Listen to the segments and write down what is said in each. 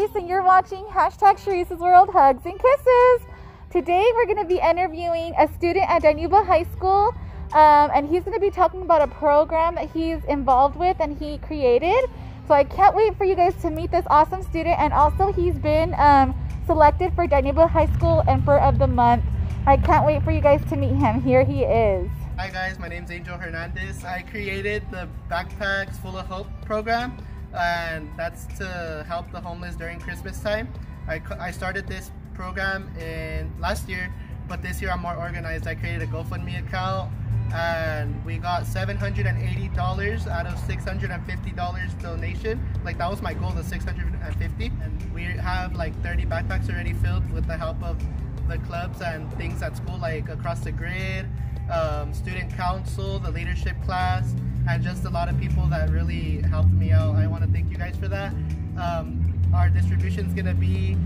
Sherice and you're watching hashtag Sherice's World Hugs and Kisses. Today we're going to be interviewing a student at Dinuba High School um, and he's going to be talking about a program that he's involved with and he created. So I can't wait for you guys to meet this awesome student and also he's been um, selected for Dinuba High School Emperor of the Month. I can't wait for you guys to meet him. Here he is. Hi guys, my name is Angel Hernandez. I created the Backpacks Full of Hope program and that's to help the homeless during Christmas time. I, I started this program in last year, but this year I'm more organized. I created a GoFundMe account and we got $780 out of $650 donation. Like that was my goal, the 650. And we have like 30 backpacks already filled with the help of the clubs and things at school like Across the Grid, um, Student Council, the leadership class, and just a lot of people that really helped me out. I want to thank you guys for that. Um, our distribution is going to be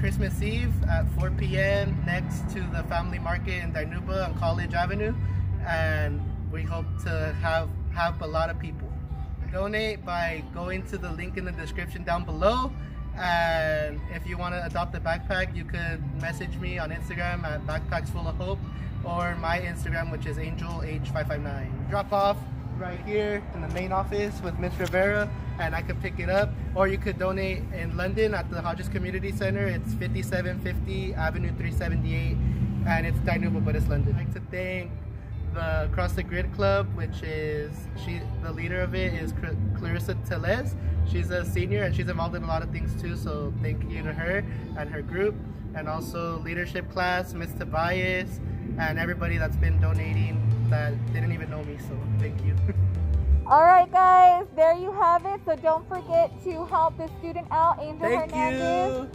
Christmas Eve at 4 p.m. next to the Family Market in Dinuba on College Avenue, and we hope to have help a lot of people. Donate by going to the link in the description down below. And if you want to adopt a backpack, you could message me on Instagram at Backpacks Full of Hope or my Instagram, which is AngelH559. Drop off right here in the main office with Miss Rivera and I could pick it up or you could donate in London at the Hodges Community Center. It's 5750 Avenue 378 and it's Dinuba but it's London. I'd like to thank the Cross the Grid Club which is she the leader of it is Clarissa Teles. She's a senior and she's involved in a lot of things too so thank you to her and her group. And also leadership class Miss Tobias and everybody that's been donating that didn't even know me. So thank you. All right, guys, there you have it. So don't forget to help this student out, Angel thank Hernandez.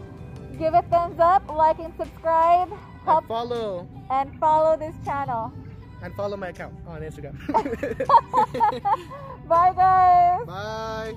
You. Give a thumbs up, like and subscribe. Help and follow. And follow this channel. And follow my account on Instagram. Bye, guys. Bye.